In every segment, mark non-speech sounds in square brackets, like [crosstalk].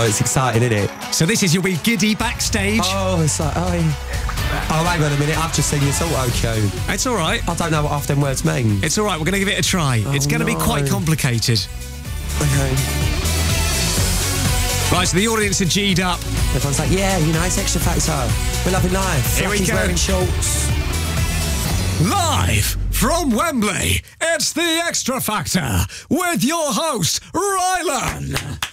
Oh, it's exciting, isn't it? So this is you'll be giddy backstage. Oh, it's like, oh, yeah. oh, hang on a minute. I've just seen this auto cue. It's all right. I don't know what half them words mean. It's all right. We're going to give it a try. Oh, it's Oh, going to be quite complicated. Okay. Right, so the audience are G'd up. Everyone's like, yeah, you know, it's Xtra Factor. We're loving life. Here we Fluffy's go. wearing shorts. Live from Wembley, it's the Xtra Factor with your host, Rylan.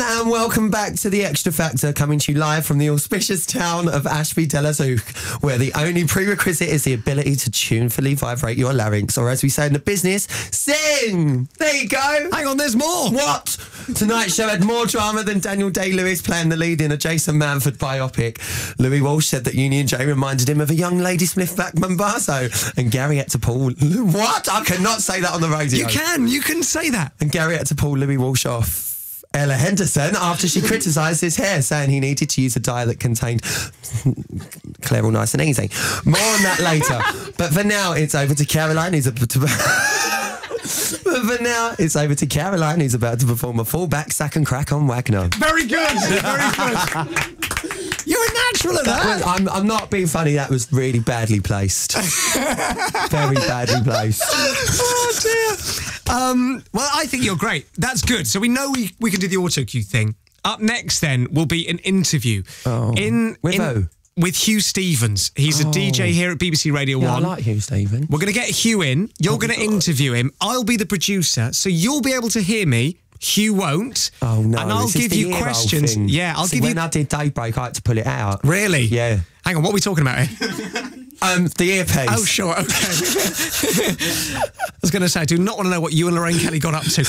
And welcome back to the Xtra Factor, coming to you live from the auspicious town of Ashby de la Zouch, where the only prerequisite is the ability to tunefully vibrate your larynx, or as we say in the business, sing. There you go. Hang on, there's more. What? Tonight's show had more drama than Daniel Day Lewis playing the lead in a Jason Manford biopic. Louis Walsh said that Union J reminded him of a young Ladysmith back Mombazo. And Gary had to pull. What? I cannot say that on the radio. You can, you can say that. And Gary had to pull Louis Walsh off. Ella Henderson after she criticised his hair, saying he needed to use a dye that contained [laughs] clear, all nice and easy. More on that later. but for now, it's over to Caroline, who's a. [laughs] But for now, it's over to Caroline, who's about to perform a full back sack and crack on Wagner. Very good, very good. [laughs] You're a natural at That that. I'm, I'm not being funny. That was really badly placed. Very badly placed. oh dear. Um, well, I think you're great. That's good. So we know we, we can do the auto cue thing. Up next, then, will be an interview. Oh. In With in-? With Huw Stephens. He's a DJ here at BBC Radio Yeah, I One. like you, Stephen. We're going to get Huw in. You're going to interview him. I'll be the producer, so you'll be able to hear me. Huw won't. Oh no! And I'll give you questions. Yeah, I'll See, give when you. I did Daybreak, I had to pull it out. Really? Yeah. Hang on, what are we talking about here? [laughs] Um, the earpiece. Oh, sure, okay. [laughs] I was going to say, I do not want to know what you and Lorraine Kelly got up to.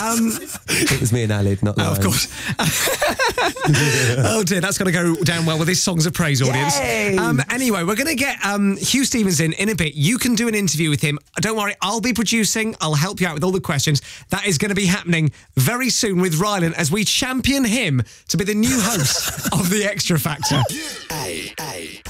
Um, It was me and Aled, not oh, of course. [laughs] oh dear, that's going to go down well with this Songs of Praise audience. Yay! Um, anyway, we're going to get um, Huw Stephens in in a bit. You can do an interview with him. Don't worry, I'll be producing. I'll help you out with all the questions. That is going to be happening very soon with Rylan as we champion him to be the new host [laughs] of The Xtra Factor. Hey, hey, hey.